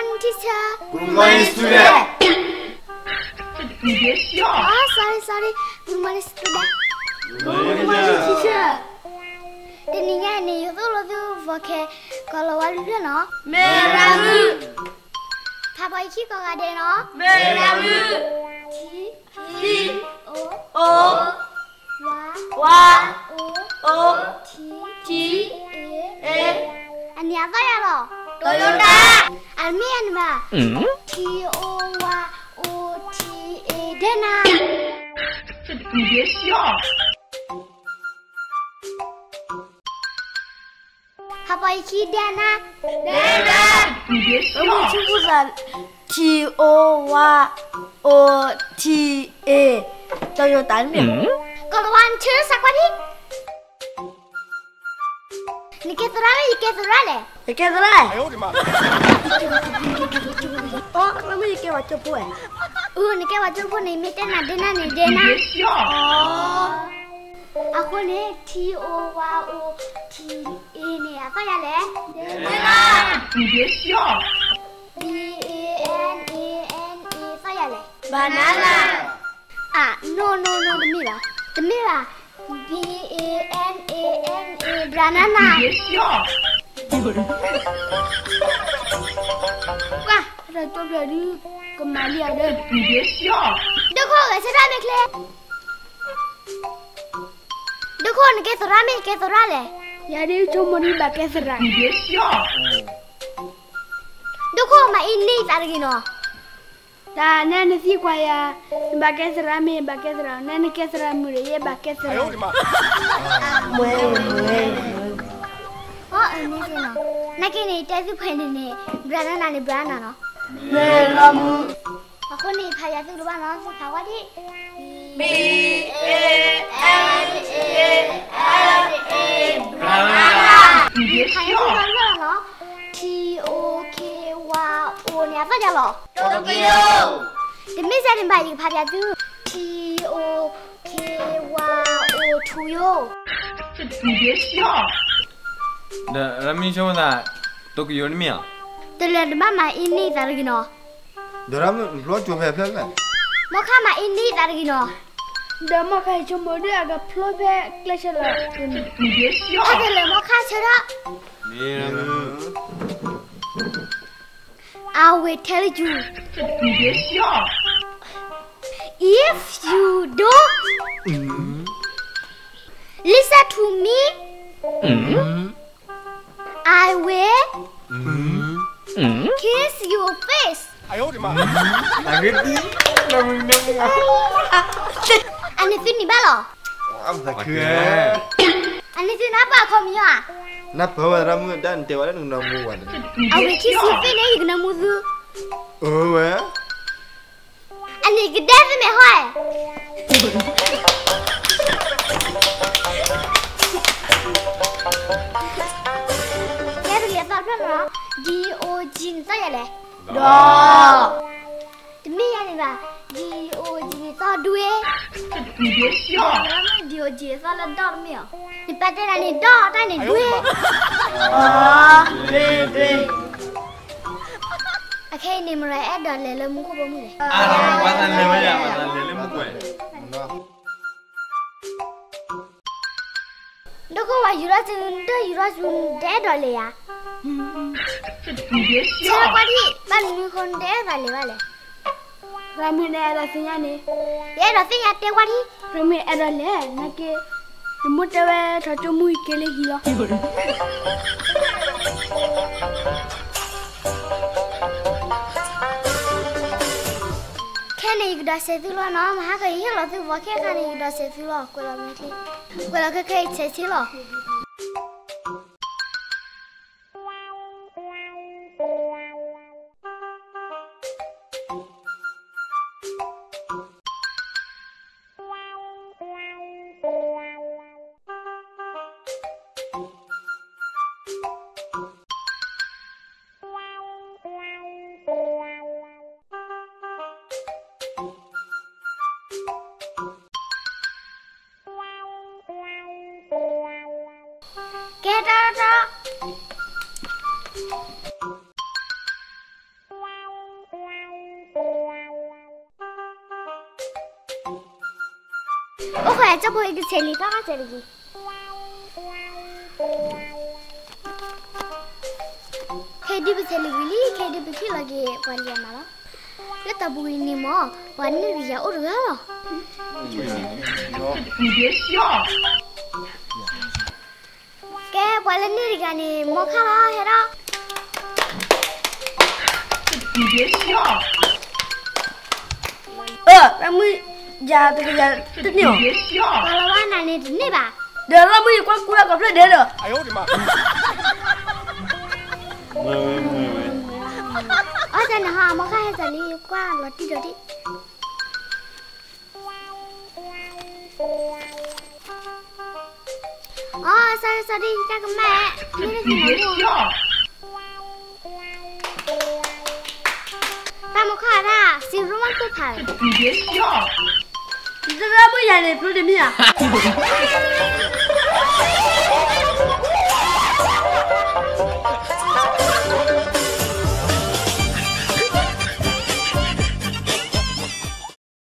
Morgen, Teacher. Good morning, student. oh, sorry, sorry. Good morning, student. Good morning, teacher. Den voke kalau walu dia no. Meramu. Papa iki kok ada no? Meramu. t O. O. Wa. Wa. O. O. t Ti. E. Ani apa ya lo? Toyota，阿尔梅尼亚。嗯。T O A O T E 莎娜。这，你别笑。好，不好意思，莎娜。妹妹，你别笑。我们称呼是 T O A O T E Toyota 呢？国王称呼是莎卡尼。Nikisurali, nikisurali. Nikisurali. Ayodi ma. Oh, kamu nike uh, Oh, ne Uh, nike wachopo ni mite na dena ni dena. Oh. Aku ne, T O W O T E ne, apa ya le? Eh. Dena. Ndesio. B e N e N E apa ya le? Banana. Ah, no no no, demira. Demira. B E N A N A banana. Wah, ada coba lagi kembali ada. Duku, kita ramai kle. Duku, nak kita ramai, kita ramai Ya dia cuma ni bagai serang. Duku, mai ini tak lagi no. Da nene si kwa ya mbakesra me mbakesra nene kesra mure ye bakesra. Ayo ma. Mwe mwe. Oh ene si no. Na ke ne te su phe ne ne brother na ne brother na no. Ne la mu. Ako ni pha ya su lo ba no sa wa di. B A N E A Yellow. 저기요. The missile in 발이 발야두. T O K Y O 조요. 나 네, 라미쇼나 도그 요리미야. 들레르 마마 인니 다르기노. 너라면 로조 회패네. 먹하마 인니 다르기노. 너 먹하 좀 머리 아가 플로베 클래셔라. 이게 싫어. 아들레 먹하 싫어. 미라미. I will tell you. 你别笑。 If you don't listen to me, I will kiss your face. 哎呦我的妈！ Nageti. Namun namun. Anh tin ni balo? Apa Oke. ke? Anh tin apa kau mio ah? Na bawa ramu dan dewa dan namu Napa wa ramu dan te wala nuna mu wala. Awe kisi fene igna mudu. Owe. Ani gdev me hoy. Gdev le ta ta na. Di o jin ta yale. Do. Tmi yale ba. Di o jin ta duwe. 你别笑。Dio Gesù la dormio. Ti pate la ne do, dai ne due. Ah, đi đi. Ok, ne mora e do le le mu ko bo mu le. Ah, wa tan le wa ya, wa tan le le mu ko. Đâu có phải yura chun, đâu yura chun đẻ đòi lẹ à? Chị biết chưa? Chị là quá đi, bạn mình không đẻ đòi lẹ vậy. Ramin era sinyane. Era sinya te wari. Ramin era le na ke remote we thoto mu ikele hiyo. Kene igda se dilo na ma ha ke hiyo lo tu wa ke kane igda se dilo ko la mi. Ko la ke ke se dilo. 깨달아 Hvorfor er det så på ikke til i dag, ser du? Kedi betel gili, kedi betel lagi wali amala. Le tabu ini mo, wani dia urga lo. Ni dia siapa? 관련일이가니 뭐 카라 해라. ờ ra mươi già tôi già rất nhiều và là ba này này chính đấy bà. Để ra mươi quan cua gặp lại đến rồi ai ốt mà. Ở đây là họ mà khai ra đi qua là đi rồi đi. 哦，扫地扫地加个麦，你是什么录了？大木快点，新书忘做菜了。你别笑，你这是不演的，说的屁啊！